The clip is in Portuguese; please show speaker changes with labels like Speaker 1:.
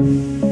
Speaker 1: Música